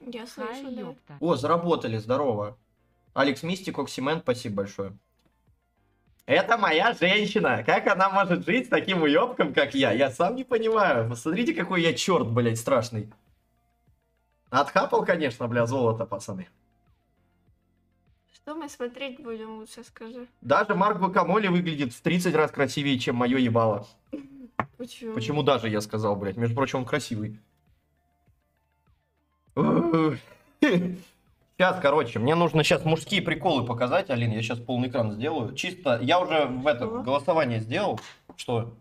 Я слышу, да. ёпта. О, заработали, здорово. Алекс Мистик, Оксимен, спасибо большое. Это моя женщина. Как она может жить с таким уебком, как я? Я сам не понимаю. Посмотрите, какой я черт, блядь, страшный. Отхапал, конечно, бля, золото, пацаны. Что мы смотреть будем, лучше скажи. Даже Марк Гуакамоле выглядит в 30 раз красивее, чем мое ебало. Почему? Почему даже, я сказал, блядь. Между прочим, он красивый. Сейчас, короче, мне нужно сейчас мужские приколы показать, Алин. Я сейчас полный экран сделаю. Чисто, я уже в это голосование сделал. Что?